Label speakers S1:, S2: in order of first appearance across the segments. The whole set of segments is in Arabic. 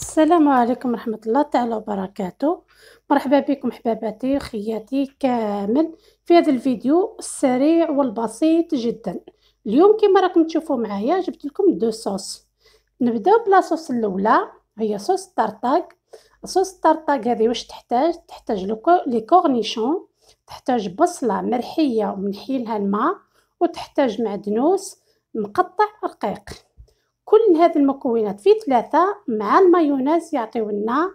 S1: السلام عليكم ورحمة الله تعالى وبركاته. مرحبا بكم حباباتي وخياتي كامل في هذا الفيديو السريع والبسيط جدا. اليوم كما راكم تشوفوا معايا جبت لكم deux sauces. نبداو ب la sauce الأولى هي sauce tartare. sauce ال tartare هذه واش تحتاج؟ تحتاج les cornichons تحتاج بصلة مرحية ومنحيلها الماء وتحتاج معدنوس مقطع رقيق. كل هذه المكونات في ثلاثة مع المايونيز يعطيو لنا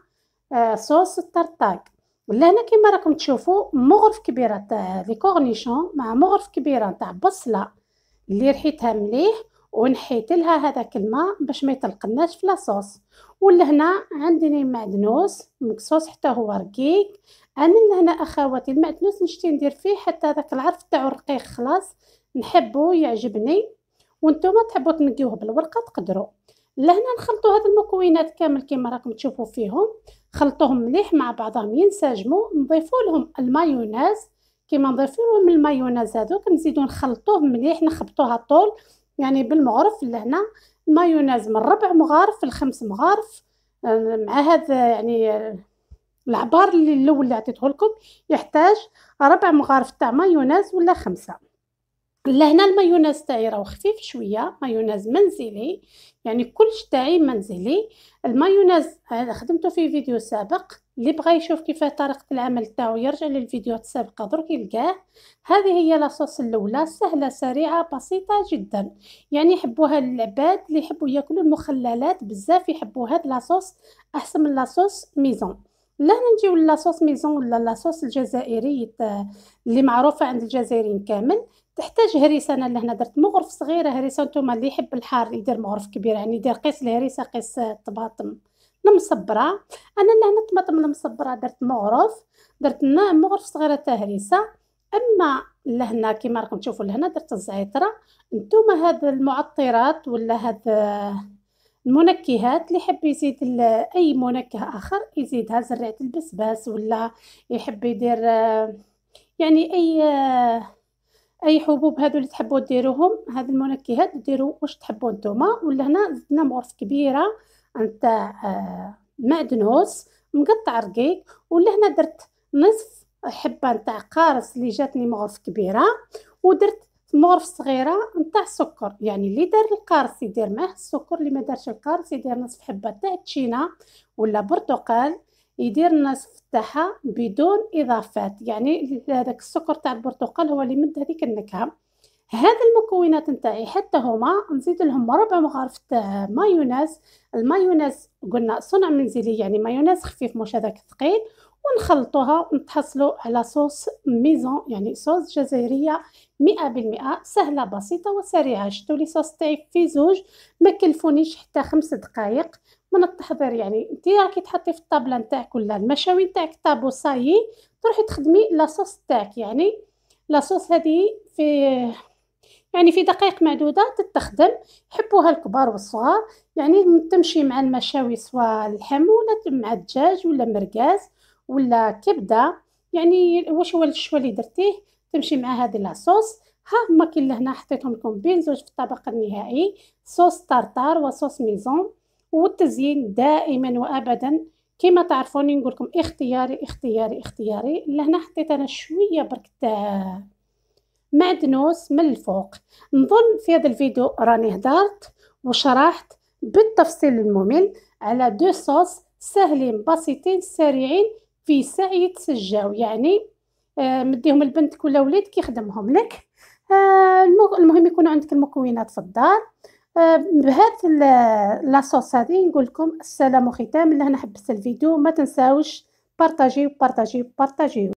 S1: آه، sauce ال tartare. ولا هنا كما راكم تشوفوا مغرف كبيرة تاع les cornichons مع مغرف كبيرة تاع بصلة اللي ريحتها مليح ونحيت لها هذاك الماء باش ما يطلقناش في la sauce ولا هنا عندي معدنوس مقصوص حتى هو رقيق. أنا هنا أخواتي المعدنوس نشتي ندير فيه حتى هذاك العرق تاعو رقيق خلاص. نحبه يعجبني. وأنتم تحبوا تنقيوه بالورقة تقدروا. لهنا نخلطوا هاد المكونات كامل كما راكم تشوفوا فيهم. خلطوهم مليح مع بعضهم ينسجموا نضيفوا لهم المايونيز. كيما نضيفوا لهم المايونيز هذوك نزيدو نخلطوه مليح نخبطوها طول يعني بالمغرف لهنا المايونيز من ربع مغارف لخمس مغارف. مع هذا يعني العبار اللي الأول اللي عطيته لكم يحتاج ربع مغارف تاع مايونيز ولا خمسة. لهنا المايونيز تاعي راه خفيف شوية مايونيز منزلي يعني كلش تاعي منزلي. المايونيز هذا خدمته في فيديو سابق اللي بغى يشوف كيف طريقة العمل تاعو يرجع للفيديوهات السابقة درك يلقاه. هذه هي la sauce الأولى سهلة سريعة بسيطة جدا. يعني يحبوها العباد اللي يحبوا يأكلوا المخللات بزاف يحبوا هاد la sauce أحسن من la sauce maison لا نجيو la sauce maison ولا la sauce الجزائري اللي معروفة عند الجزائريين كامل. تحتاج هريسة أنا لهنا درت مغرف صغيرة هريسة نتوما اللي يحب الحار يدير مغرف كبير يعني يدير قيس الهريسة قيس الطماطم. المصبره أنا لهنا الطماطم المصبره درت مغرف درت مغرف صغيرة تاع هريسة. أما لهنا كيما راكم تشوفوا لهنا درت الزعتره نتوما هاد المعطرات ولا هاد المنكهات اللي يحب يزيد أي منكه آخر يزيدها زرعة البسباس ولا يحب يدير يعني أي أي حبوب هادو اللي تحبوا ديروهم هاد المنكهات ديروا واش تحبوا نتوما. ولا هنا زدنا مغرف كبيرة نتاع معدنوس مقطع رقيق. ولا هنا درت نصف حبة نتاع قارص اللي جاتني مغرف كبيرة ودرت مغرف صغيره نتاع السكر. يعني اللي دار القارص يدير معاه السكر اللي ما دارش القارص يدير نصف حبة تاع تشينا ولا برتقال يدير النصف تاعها بدون إضافات. يعني هذاك السكر تاع البرتقال هو اللي مد هذيك النكهة. هذا المكونات نتاعي حتى هما نزيد لهم ربع مغارف تاع مايونيز. المايونيز قلنا صنع منزلي يعني مايونيز خفيف مش هذاك ثقيل. ونخلطوها ونتحصلوا على sauce maison يعني صوص جزائرية مئة بالمئة سهلة بسيطة وسريعة. شتو لي صوص تاعي في زوج ما كلفونيش حتى خمس دقائق من التحضير يعني انت راكي تحطي في الطابلة نتاعك ولا المشاوي نتاعك طابو صايي تروحي تخدمي لاصوص تاعك. يعني لاصوص هذه في يعني في دقائق معدودة تتخدم. يحبوها الكبار والصغار يعني تمشي مع المشاوي سواء اللحم ولا مع الدجاج ولا مرقاز. ولا كبدة يعني واش هو الشوا اللي درتيه تمشي مع هذه لاصوص ها هما كاين لهنا حطيتهم لكم بين زوج في الطبق النهائي. صوص طرطار وصوص ميزون. والتزيين دائما وابدا. كما تعرفوني نقول لكم اختياري اختياري اختياري. لهنا حطيت أنا شوية برك تاع معدنوس من الفوق. نظن في هذا الفيديو راني هدرت وشرحت بالتفصيل الممل على deux sauces سهلين بسيطين سريعين. في ساعه تسجاو يعني آه مديهم لبنتك ولا وليدك يخدمهم لك. آه المهم يكون عندك المكونات في الدار. آه بهذا la sauce هذه نقول لكم السلام ختام لهنا حبست الفيديو ما تنساوش بارطاجيو بارطاجيو بارطاجيو.